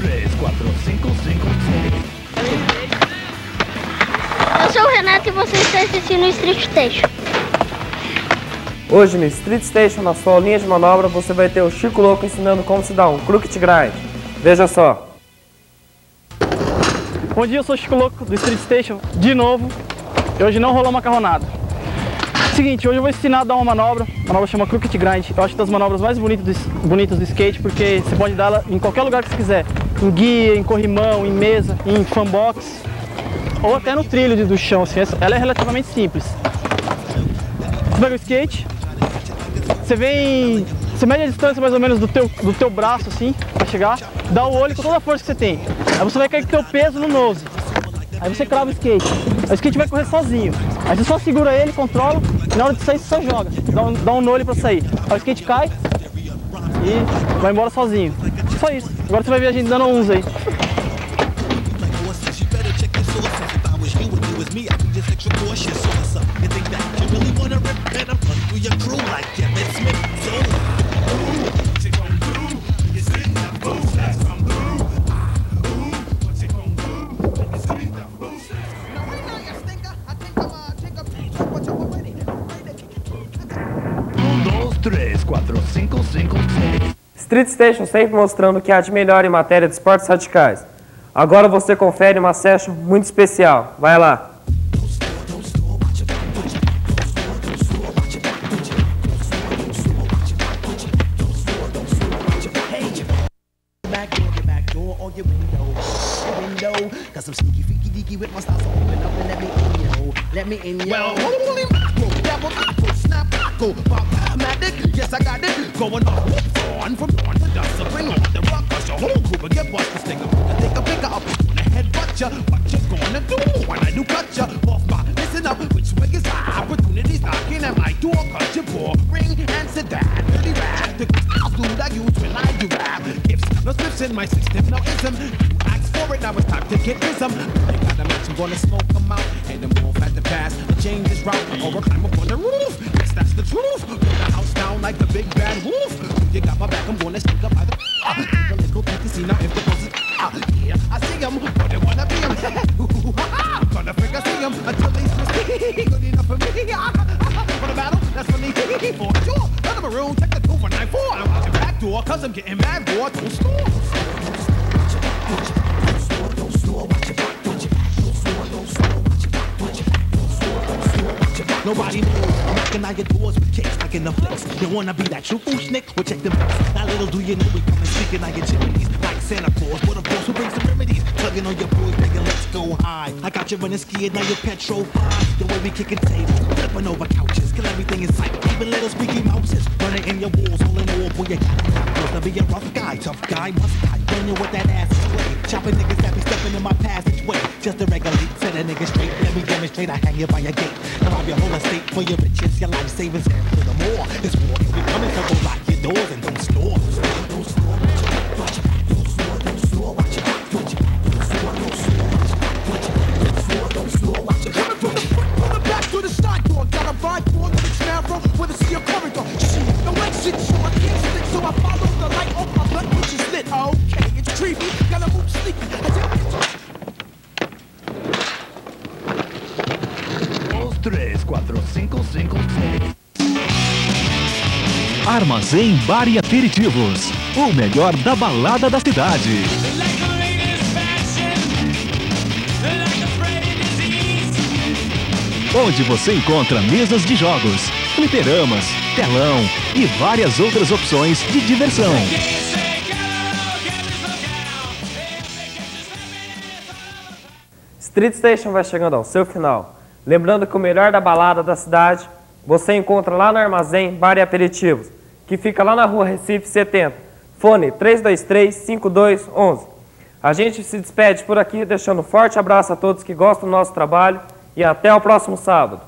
três, quatro, cinco, cinco, seis. Eu sou o Renato e você está assistindo o Street Station. Hoje no Street Station, na sua linha de manobra, você vai ter o Chico Louco ensinando como se dá um crooked grind. Veja só. Bom dia, eu sou o Chico Louco do Street Station, de novo. E hoje não rolou macarronada. Seguinte, hoje eu vou ensinar a dar uma manobra, a manobra chama Crooked Grind. Eu acho das manobras mais bonitas do, bonitas do skate, porque você pode dar ela em qualquer lugar que você quiser. Em guia, em corrimão, em mesa, em fanbox, ou até no trilho do chão, assim. Ela é relativamente simples. Você pega o skate, você vem, você mede a distância mais ou menos do teu, do teu braço, assim, pra chegar, dá o olho com toda a força que você tem. Aí você vai cair com o teu peso no nose. Aí você crava o skate. Aí o skate vai correr sozinho. Aí você só segura ele, controla, e na hora de sair você só joga. Dá um, dá um nole pra sair. Aí o skate cai e vai embora sozinho. Só isso. Agora você vai ver a gente dando uns aí. Um, dois, três, quatro, cinco, cinco, seis. Street Station sempre mostrando o que há de melhor em matéria de esportes radicais. Agora você confere uma session muito especial. Vai lá. Got some sneaky, freaky, deaky with my style, so open up and let me in, yo. Let me in, yo. Well, holy mackerel, double apple, snap crackle, pop-matic, yes I got it, going on, on from dawn to dusk, so bring on the rock, cause your whole crew will get bust, the stinger, I take a picker up, gonna headbutt ya, what you gonna do when I do cut ya, off my, listen up, which way is high, opportunities knocking at my door, cause you poor, ring sit down, dirty rap, the dude I use when I do rap, gifts, no slips in my system, no ism, ask for it, now it's time to get ism, you got a match, I'm gonna smoke 'em out, and them off at the pass, change this route, or climb up on the roof, yes that's the truth, Put the house down like the big bad wolf, you got my back, I'm gonna stick up by the, the little pinky see now if the buzz is, ah, yeah, I see 'em, but they wanna be 'em, gonna figure see 'em until switch, good enough for me, for the battle, that's for me, for sure, none of a room, check the 2194, I'm out your back door, cause I'm getting mad, boy, don't store. Nobody knows. I'm knocking out your doors with kicks like in the flicks. You wanna be that true snick? Well, check them out. Now little do you know we coming speaking out your chimneys like Santa Claus. But of course, who brings the remedies? Tugging on your boys, nigga, let's go high. I got you running scared, now you're petrified. The way we kicking tables, flipping over couches, kill everything in sight. Even little squeaky mouses running in your walls, all in all, boy, you got to be a rough guy, tough guy, must die. Burn you with that ass. Chopping niggas that be stepping in my passageway. Just to regulate, set a nigga straight. Let me demonstrate, I hang you by your gate. Now rob your whole estate for your riches, your life savings, and for the more. It's war, if you coming, so Armazém Bar e Aperitivos. O melhor da balada da cidade. Onde você encontra mesas de jogos, fliperamas, telão e várias outras opções de diversão. Street Station vai chegando ao seu final. Lembrando que o melhor da balada da cidade você encontra lá no Armazém Bar e Aperitivos, que fica lá na rua Recife 70. Fone 323-5211. A gente se despede por aqui, deixando um forte abraço a todos que gostam do nosso trabalho e até o próximo sábado.